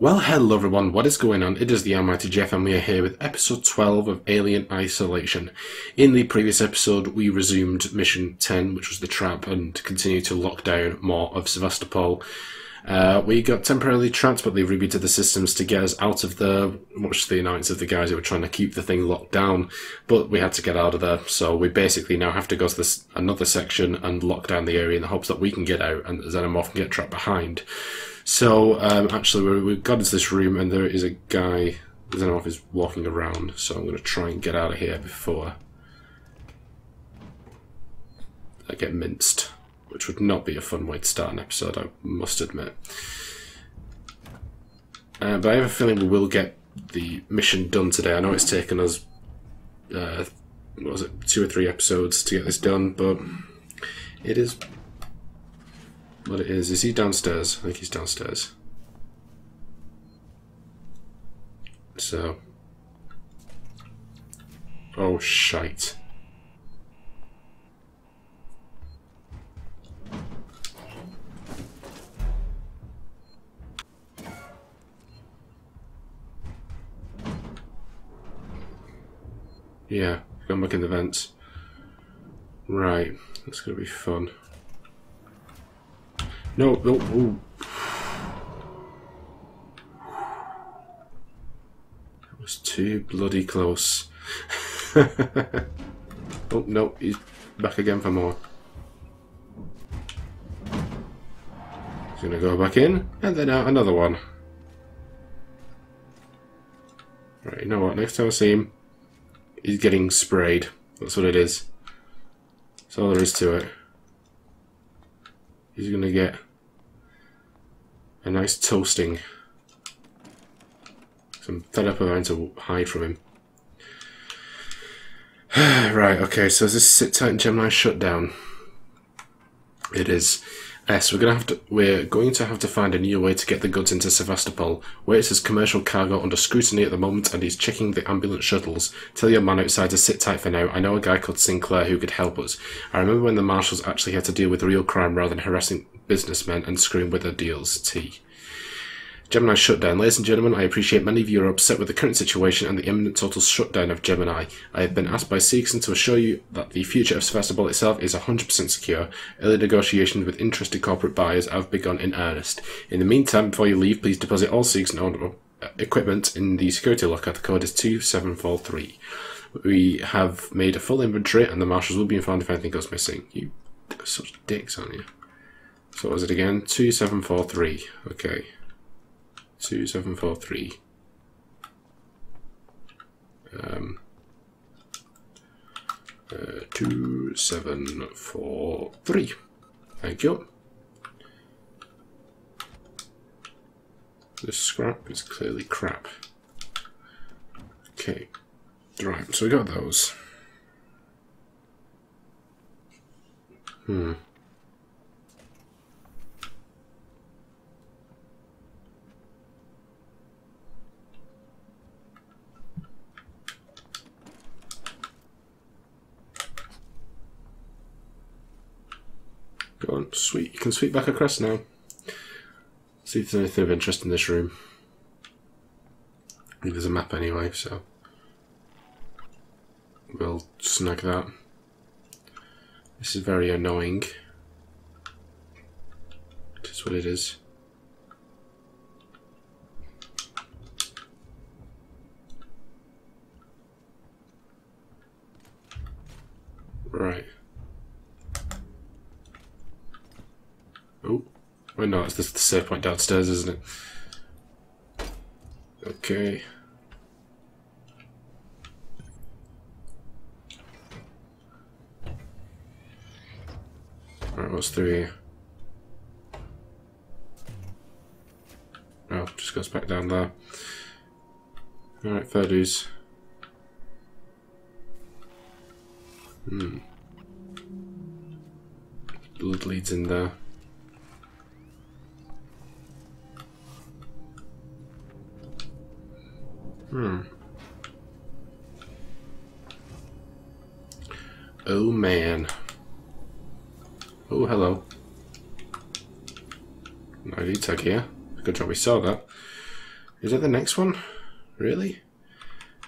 Well, hello everyone, what is going on? It is the Almighty Geoff and we are here with episode 12 of Alien Isolation. In the previous episode, we resumed mission 10, which was the trap, and continued to lock down more of Sevastopol. Uh, we got temporarily trapped, but they rebooted the systems to get us out of there, much to the annoyance of the guys who were trying to keep the thing locked down. But we had to get out of there, so we basically now have to go to this another section and lock down the area in the hopes that we can get out and Xenomorph can get trapped behind. So um, actually, we have got into this room, and there is a guy. Xenomorph is walking around, so I'm going to try and get out of here before I get minced, which would not be a fun way to start an episode, I must admit. Uh, but I have a feeling we will get the mission done today. I know it's taken us, uh, what was it, two or three episodes to get this done, but it is what it is. Is he downstairs? I think he's downstairs. So. Oh, shite. Yeah, come back in the vents. Right, that's gonna be fun. No, no, oh. That was too bloody close. oh, no, he's back again for more. He's gonna go back in, and then out another one. Right, you know what, next time I see him, he's getting sprayed. That's what it is. That's all there is to it. He's gonna get a nice toasting. I'm fed up of having to hide from him. right, okay, so is this sit tight and Gemini shut down? It is. Yes, we're gonna have to we're going to have to find a new way to get the goods into Sevastopol. Where it says commercial cargo under scrutiny at the moment and he's checking the ambulance shuttles. Tell your man outside to sit tight for now. I know a guy called Sinclair who could help us. I remember when the marshals actually had to deal with real crime rather than harassing businessmen and screwing with their deals. T. Gemini shutdown. Ladies and gentlemen, I appreciate many of you are upset with the current situation and the imminent total shutdown of Gemini. I have been asked by Seegson to assure you that the future of Sevastopol itself is 100% secure. Early negotiations with interested corporate buyers have begun in earnest. In the meantime, before you leave, please deposit all Seegson owned equipment in the security locker. The code is 2743. We have made a full inventory and the marshals will be informed if anything goes missing. You such dicks, aren't you? So what was it again? 2743. Okay. 2743. Um, uh, 2743. Thank you. This scrap is clearly crap. Okay. Right, so we got those. Hmm. Go sweet. You can sweep back across now. See if there's anything of interest in this room. I there's a map anyway, so we'll snag that. This is very annoying. Just what it is. Right. Oh, wait, no, it's the, save point downstairs, isn't it? Okay. Alright, what's through here? Oh, just goes back down there. Alright, fair dues. Hmm. Blood leads in there. Hmm. Oh man. Oh, hello. ID tag here. Good job we saw that. Is that the next one? Really?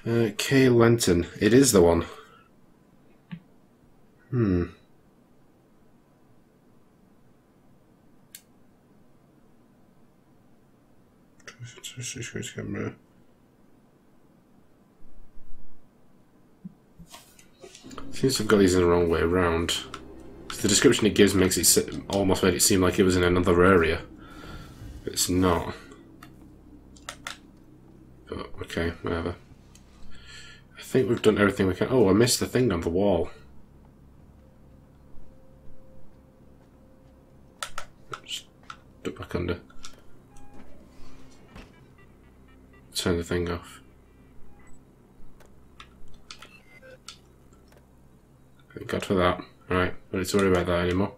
Uh, K. Lenton. It is the one. Hmm. camera. Seems to have got these in the wrong way around. The description it gives makes it almost made it seem like it was in another area. It's not. But, okay, whatever. I think we've done everything we can. Oh, I missed the thing on the wall. Just back under. Turn the thing off. Thank God for that. Alright, don't need to worry about that anymore.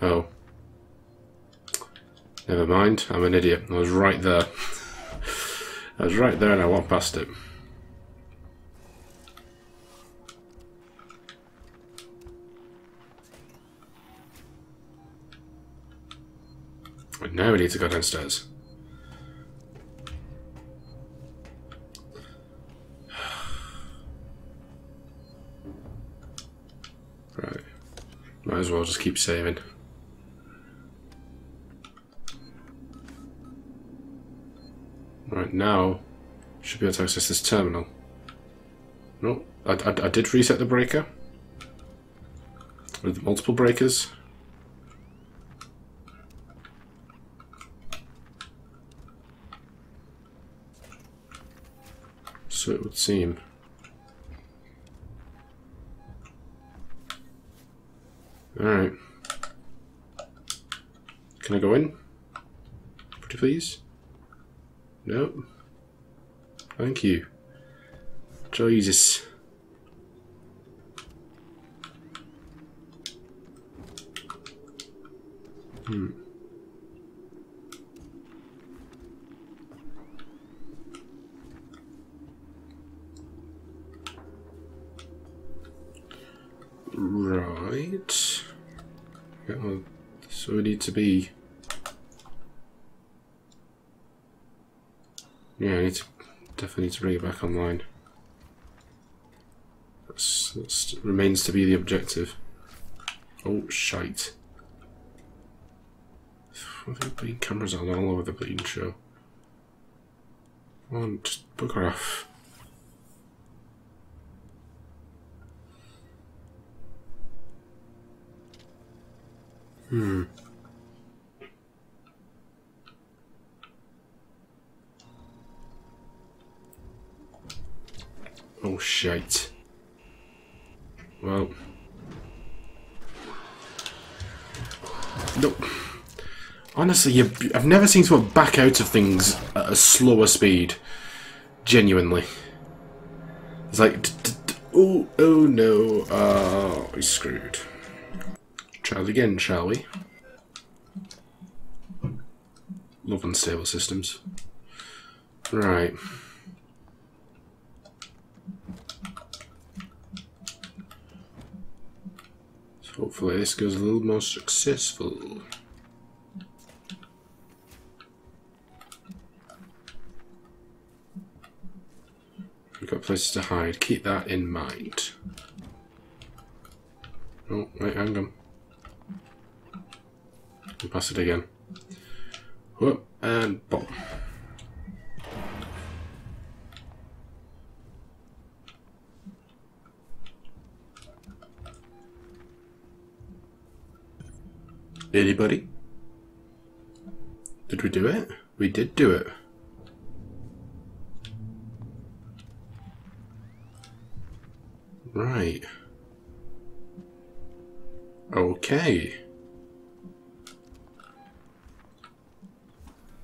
Oh. Never mind, I'm an idiot. I was right there. I was right there and I walked past it. now we need to go downstairs. Might as well just keep saving. Right, now should be able to access this terminal. No, I, I, I did reset the breaker. With multiple breakers. So it would seem. Alright. Can I go in? Pretty please? No. Thank you. Jesus. Hmm. Right. Yeah, well, so we need to be Yeah, I need to definitely need to bring it back online. That's, that remains to be the objective. Oh, shite. Are bleeding cameras on all over the bleeding show? Come on, just her off. Hmm. Oh, shite. Well. No. Honestly, I've never seen someone back out of things at a slower speed. Genuinely. It's like, oh, oh no, uh, we screwed. Try it again, shall we? Love unstable systems. Right. So Hopefully this goes a little more successful. We've got places to hide. Keep that in mind. Oh, wait, hang on. Pass it again. Whoop, and bomb. Anybody? Did we do it? We did do it. Right. Okay.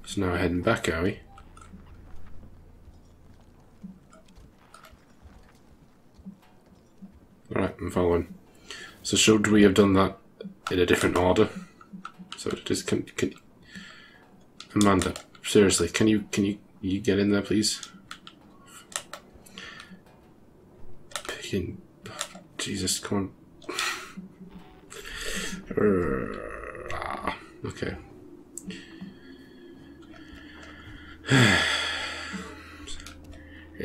So now we're heading back, are we? Alright, I'm following. So should we have done that in a different order? So just can can Amanda, seriously, can you can you you get in there, please? Picking, Jesus, come on. Uh, okay.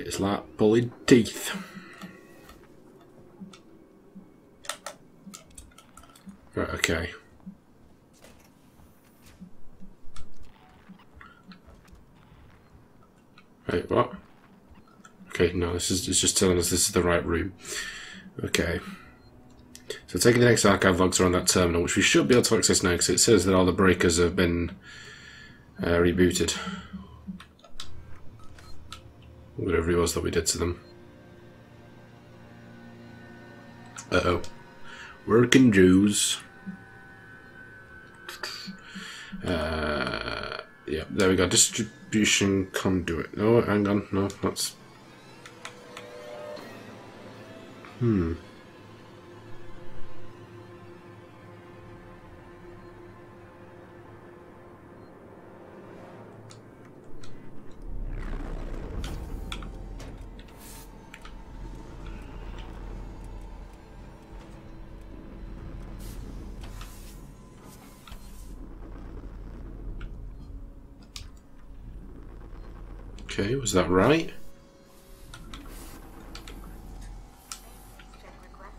It's like pulling teeth. Right, okay. Wait, what? Okay, no, this is it's just telling us this is the right room. Okay. So taking the next archive logs are on that terminal, which we should be able to access now because it says that all the breakers have been uh, rebooted. Whatever it was that we did to them. Uh-oh. Working Joes. Uh, yeah, there we go. Distribution conduit. Oh, hang on. No, that's... Hmm. Okay, was that right? Check request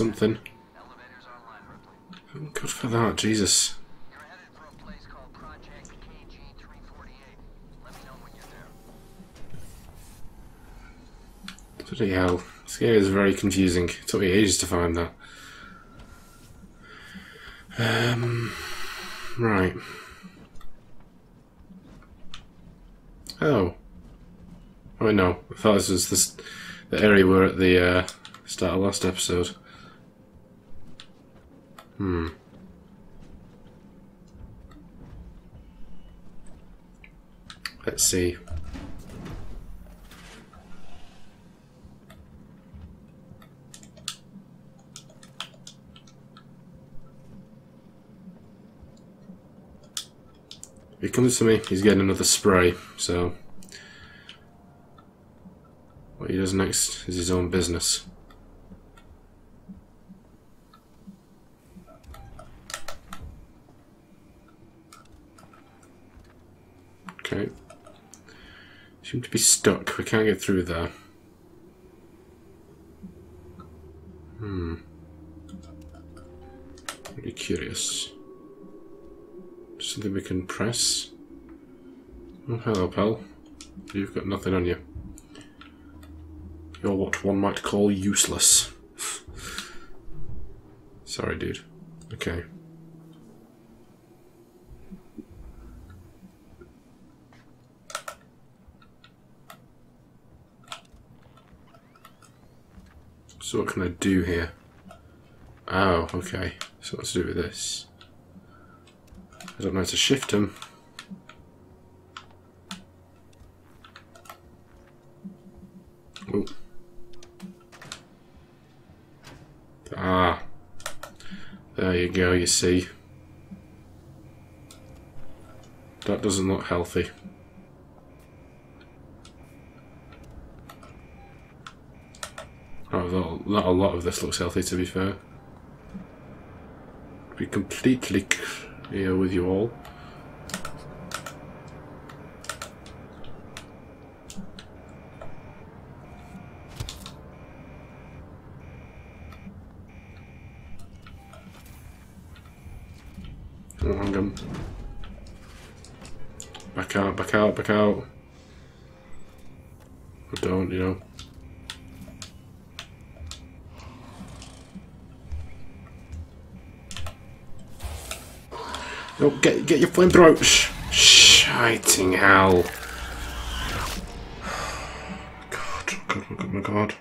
in you're there. Bloody hell. This game is very confusing. It took me ages to find that. Um, right. Oh. Oh, no. I thought this was this, the area we were at the uh, start of last episode. Hmm. Let's see. He comes to me, he's getting another spray, so what he does next is his own business. Okay. Seem to be stuck. We can't get through there. Hmm. Really curious. Something we can press. Oh, hello, pal. You've got nothing on you. You're what one might call useless. Sorry, dude. Okay. So what can I do here? Oh, okay. So what's to do with this? I don't know how to shift them. Oh. Ah. There you go, you see. That doesn't look healthy. Oh, not, a lot of this looks healthy, to be fair. Be completely clear with you all. Back out, back out, back out. Or don't, you know. No, get get your flamethrower. Sh shiting hell. God, oh God, oh God, my God.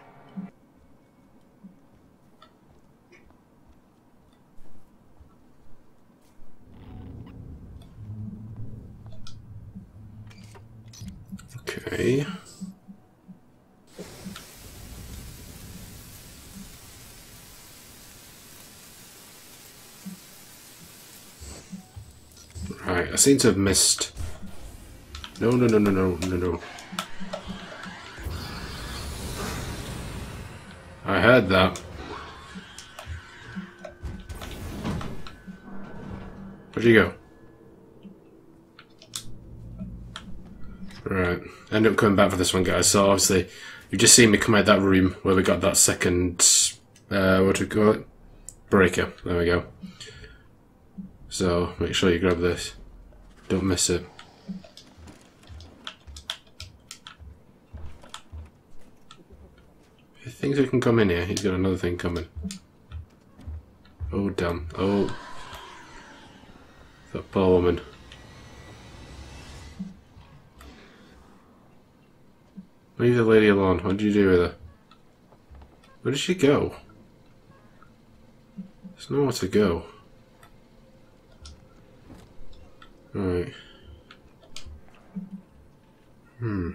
Okay. I seem to have missed. No, no, no, no, no, no, no. I heard that. Where'd you go? Right. I ended up coming back for this one, guys. So obviously, you've just seen me come out that room where we got that second, uh, what do we call it? Breaker. There we go. So make sure you grab this. Don't miss it. He thinks can come in here. He's got another thing coming. Oh damn. Oh. That poor woman. Leave the lady alone. What did you do with her? Where did she go? There's nowhere to go. Right. Hmm.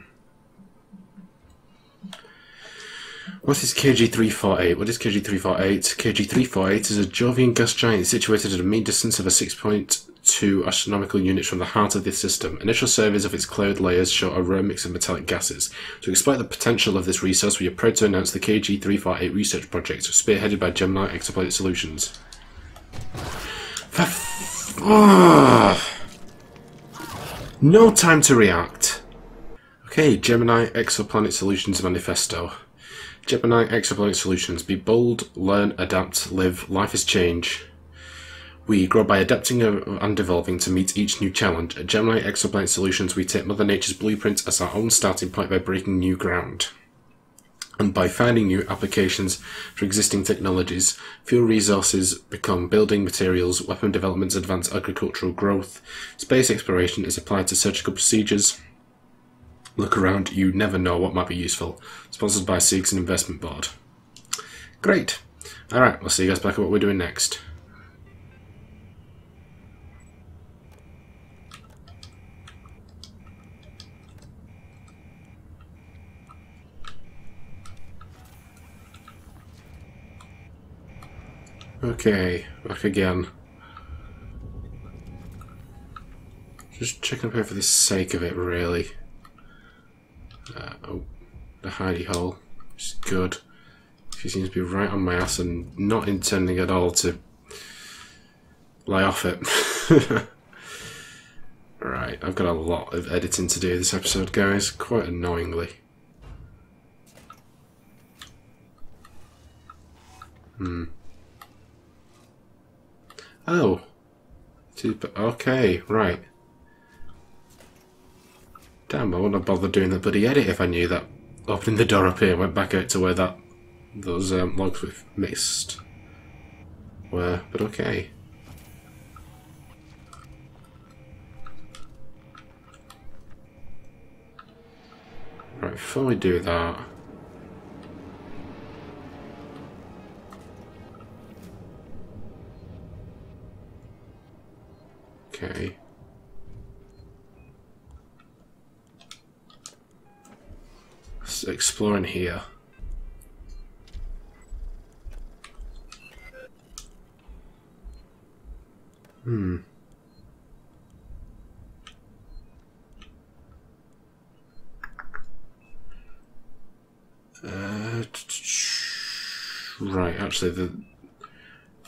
What is KG348? What is KG348? KG348 is a Jovian gas giant situated at a mean distance of a 6.2 astronomical units from the heart of this system. Initial surveys of its cloud layers show a rare mix of metallic gases. To exploit the potential of this resource, we are proud to announce the KG348 research project, spearheaded by Gemini Exoplanet Solutions. For Ah. No time to react. Okay, Gemini Exoplanet Solutions Manifesto. Gemini Exoplanet Solutions. Be bold, learn, adapt, live. Life is change. We grow by adapting and evolving to meet each new challenge. At Gemini Exoplanet Solutions, we take Mother Nature's blueprint as our own starting point by breaking new ground. And by finding new applications for existing technologies, fuel resources become building materials, weapon developments advance agricultural growth, space exploration is applied to surgical procedures, Look around, you never know what might be useful. Sponsored by Seegson Investment Board. Great. Alright, we'll see you guys back at what we're doing next. Okay, back again. Just checking up here for the sake of it, really. Uh, oh, the hidey hole. Which is good. She seems to be right on my ass and not intending at all to lie off it. right, I've got a lot of editing to do this episode, guys, quite annoyingly. Hmm. Oh. Okay, right. Damn, I wouldn't have bothered doing the bloody edit if I knew that opening the door up here went back out to where that those um, logs with mist were. But okay. Right, before we do that. Okay. Let's explore in here. Hmm. Uh, right, actually, the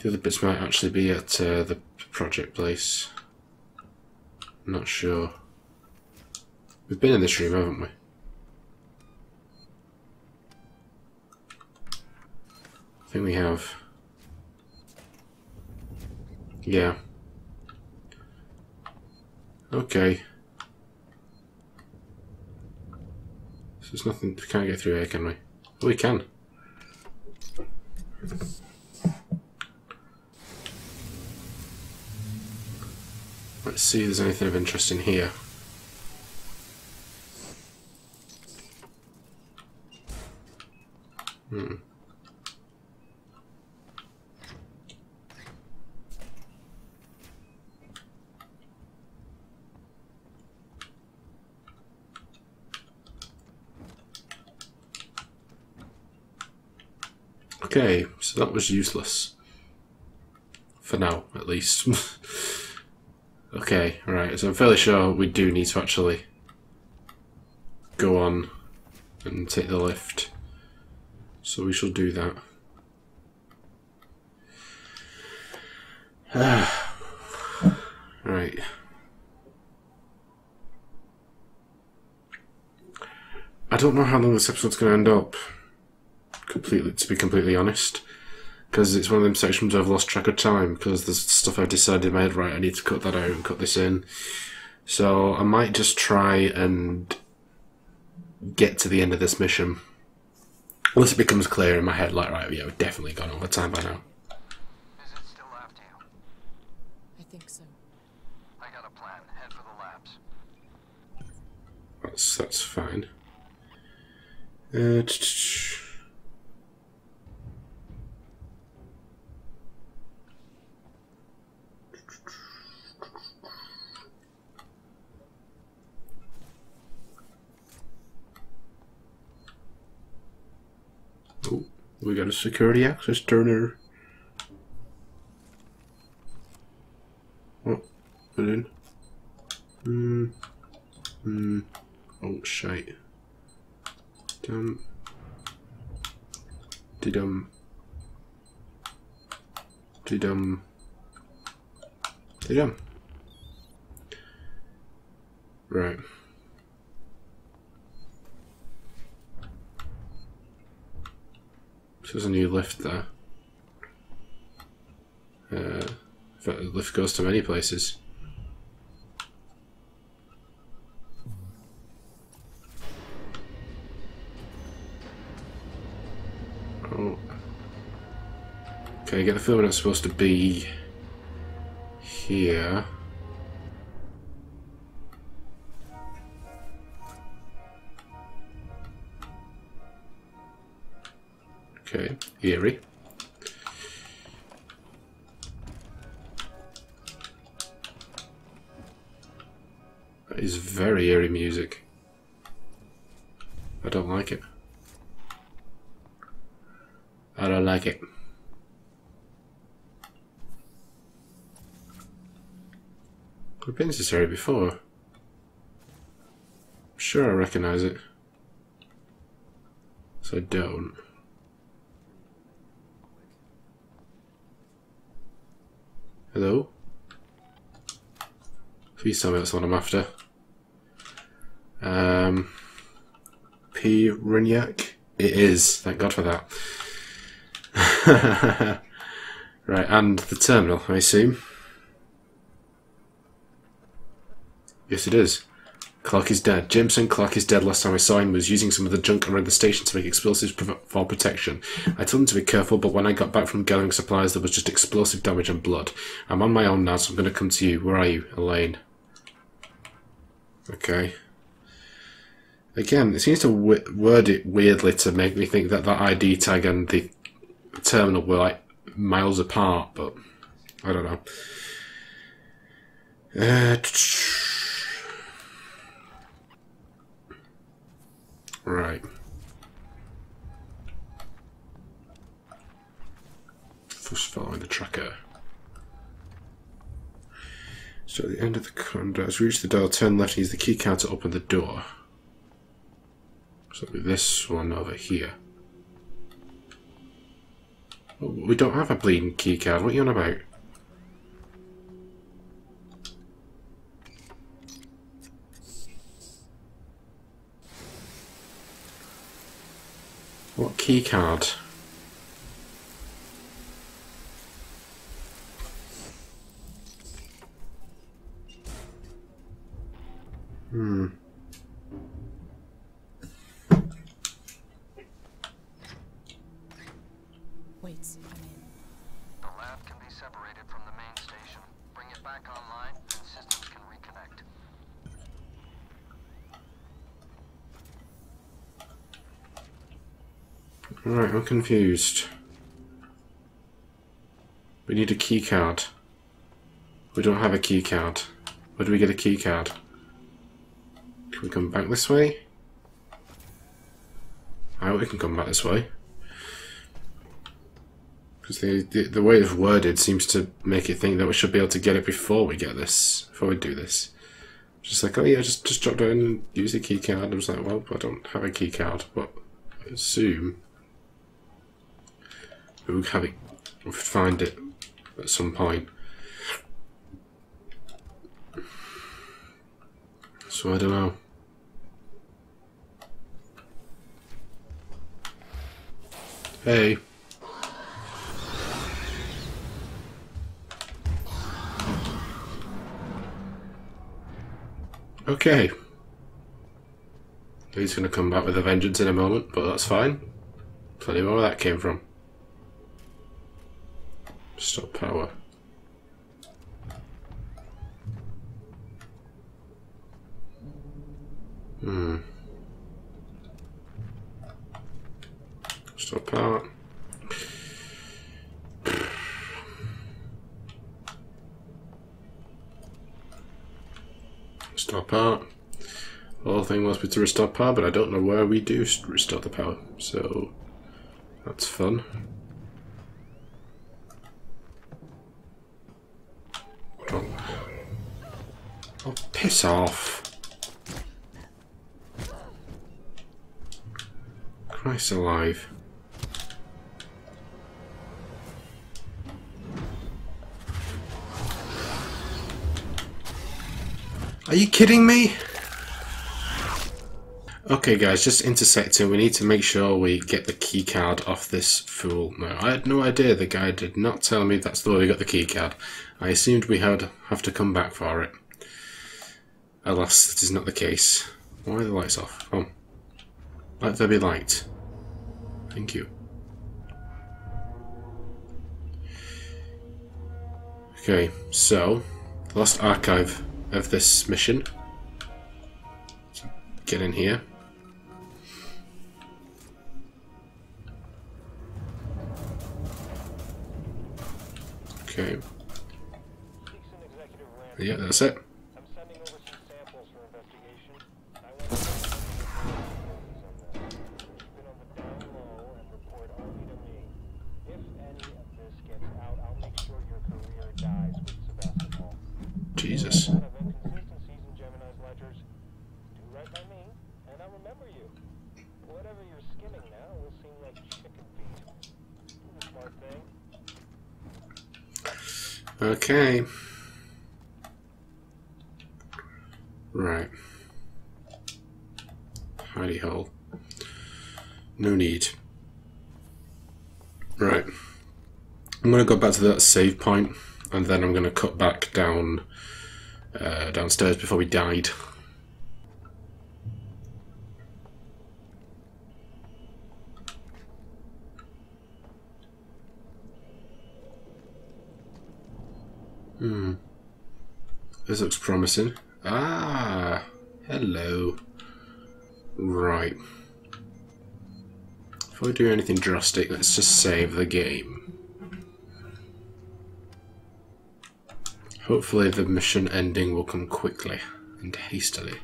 the other bits might actually be at uh, the project place. Not sure. We've been in this room, haven't we? I think we have. Yeah. Okay. So there's nothing, we can't get through here, can we? Oh, we can. Let's see if there's anything of interest in here. Hmm. Okay, so that was useless. For now, at least. Okay, right. So I'm fairly sure we do need to actually go on and take the lift. So we shall do that. right. I don't know how long this episode's going to end up. Completely, to be completely honest, because it's one of them sections where I've lost track of time because there's stuff I've decided in my head. Right, I need to cut that out and cut this in. So I might just try and get to the end of this mission. Once it becomes clear in my head, like right, yeah, we've definitely gone over time by now. Is it still after you? I think so. I got a plan. Head for the labs. That's that's fine. Uh, Oh, we got a security access tuner. Oh, put in. Hmm. Hmm. Oh, shite. Dum. Didum. Didum. Didum. Right. So there's a new lift there. Uh, in fact, the lift goes to many places. Oh. Okay, I get the feeling it's supposed to be here. Okay, eerie. Is very eerie music. I don't like it. I don't like it. I've been to this area before. I'm sure I recognise it. So I don't. Hello? Please tell me that's what I'm after. Um, P. Runyak? It is. Thank God for that. right, and the terminal, I assume. Yes, it is. Clark is dead. Jameson Clark is dead. Last time I saw him was using some of the junk around the station to make explosives for protection. I told him to be careful, but when I got back from gathering supplies, there was just explosive damage and blood. I'm on my own now, so I'm going to come to you. Where are you, Elaine? Okay. Again, it seems to w- word it weirdly to make me think that that ID tag and the terminal were like miles apart, but I don't know. Uh, right. Just following the tracker. So at the end of the corridor, as we reach the door, turn left and use the key card to open the door. So this one over here. Oh, We don't have a bleeding key card. What are you on about? What key card? Hmm. Wait, I'm in. The lab can be separated from the main station. Bring it back online, and systems can reconnect. Right, I'm confused. We need a key card. We don't have a key card. Where do we get a key card? Can we come back this way? I we can come back this way. Because the, the the way it's worded seems to make it think that we should be able to get it before we get this, before we do this. Just like, oh yeah, just just drop down and use the key card. I was like, well, I don't have a key card, but I assume we would have it, we would find it at some point. So I don't know. Hey. Okay. He's going to come back with a vengeance in a moment, but that's fine. Plenty more where that came from. Stop power. Hmm. Stop power. Restore power. The whole thing wants me to restore power, but I don't know where we do restore the power. So that's fun. Oh, oh piss off. Christ alive. Are you kidding me? Okay guys, just intersecting, we need to make sure we get the key card off this fool. No, I had no idea, the guy did not tell me that's the way we got the key card. I assumed we had have to come back for it. Alas, that is not the case. Why are the lights off? Oh. Let there be light. Thank you. Okay, so, the last archive of this mission. Get in here. Okay, yeah, that's it. Remember you. Whatever you're skimming now will seem like chicken feed. Smart thing. Okay. Right. Hidey hole. No need. Right. I'm gonna go back to that save point, and then I'm gonna cut back down uh, downstairs before we died. Hmm. This looks promising. Ah, hello. Right. If I do anything drastic, let's just save the game. Hopefully the mission ending will come quickly and hastily.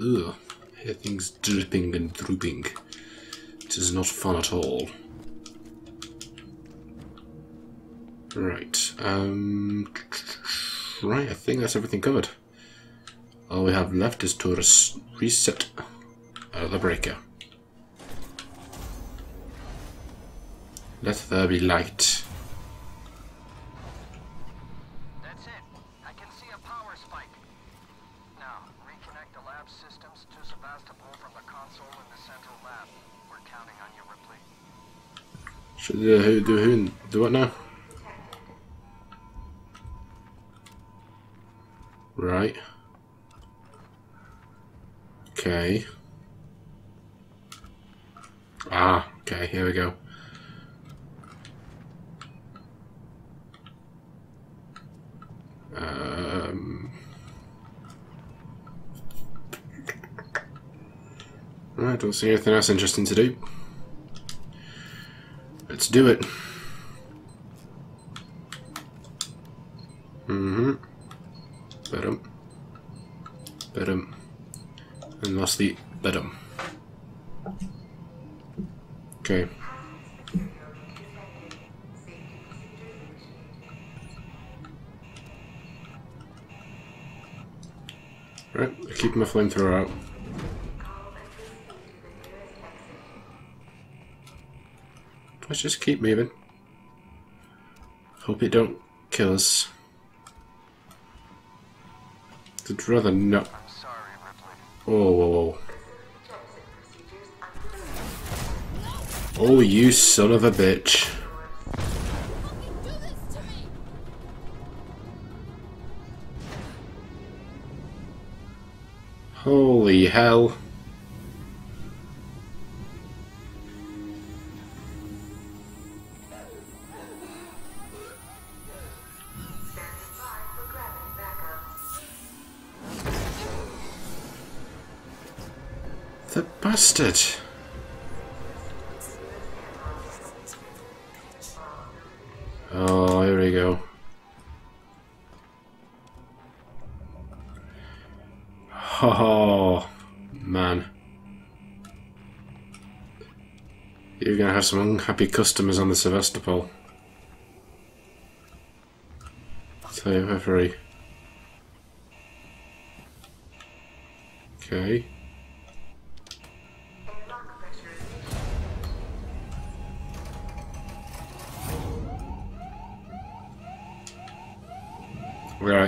Ugh, I hear things dripping and drooping. It is not fun at all. Right, um... Right, I think that's everything covered. All we have left is to res- reset uh, the breaker. Let there be light. That's it. I can see a power spike. Now, reconnect the lab systems to Sevastopol from the console in the central lab. We're counting on you, Ripley. Should who do who do what now? Right. Okay. Ah, okay, here we go. Um, right, don't see anything else interesting to do. Let's do it. Mm-hmm. Bedum. Bedum. And lastly, bedum. Okay. Right, I keep my flamethrower out. Let's just keep moving. Hope it don't kill us. I'd rather not. Oh, whoa, whoa. Oh, you son of a bitch. Holy hell. The bastard. Oh, here we go. Oh, man. You're going to have some unhappy customers on the Sevastopol. Tell you for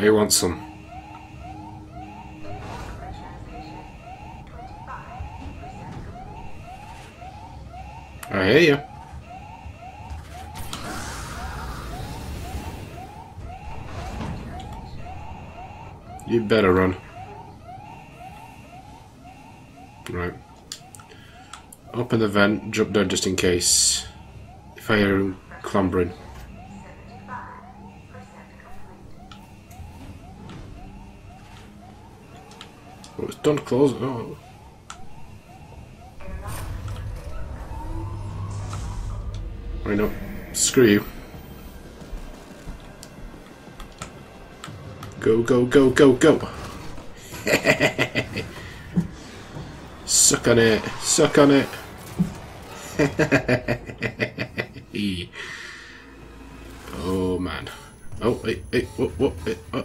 Right, who wants some? I hear you. You better run. Right. Open the vent, jump down just in case. If I hear him clambering. Done close. Oh. I know. Screw you. Go, go, go, go, go. Suck on it. Suck on it. oh, man. Oh, wait, wait, whoa, whoa, wait, oh.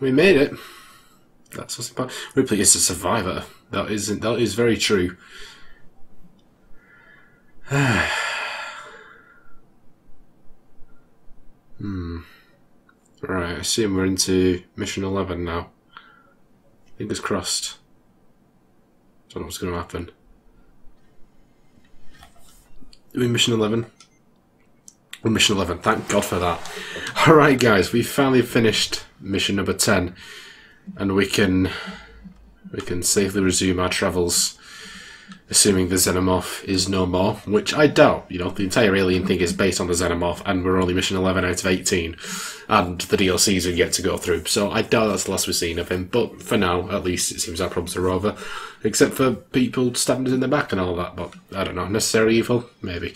We made it. That's what's important. Ripley is a survivor. That is that is very true. hmm. Right, I assume we're into mission eleven now. Fingers crossed. Don't know what's going to happen. Are we mission eleven? Mission 11. Thank God for that. Alright, guys, we finally finished mission number 10. And we can we can safely resume our travels, assuming the Xenomorph is no more, which I doubt. You know, the entire alien thing is based on the Xenomorph, and we're only mission 11 out of 18. And the DLCs are yet to go through, so I doubt that's the last we've seen of him. But for now, at least, it seems our problems are over. Except for people stabbing us in the back and all that, but I don't know. Necessary evil? Maybe.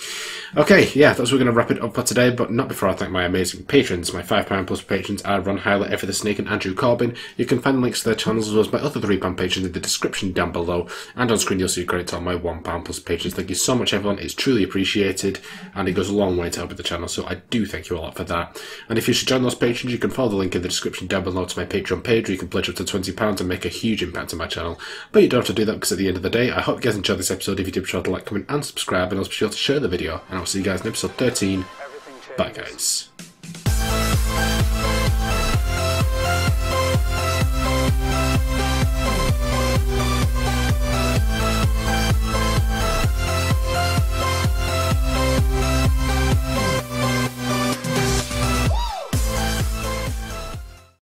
Okay, yeah, that's we're going to wrap it up for today, but not before I thank my amazing patrons. My £5 plus patrons are Ron Howlett, Evra the Snake, and Andrew Corbyn. You can find links to their channels as well as my other £3 patrons in the description down below, and on screen you'll see credits on my £1 plus patrons. Thank you so much, everyone. It's truly appreciated, and it goes a long way to helping the channel, so I do thank you a lot for that. And if you should join those patrons, you can follow the link in the description down below to my Patreon page, where you can pledge up to £20 and make a huge impact on my channel. But you don't have to do that because at the end of the day, I hope you guys enjoyed this episode. If you did, be sure to like, comment, and subscribe, and also be sure to share the video. And I'll see you guys in episode 13. Bye, guys.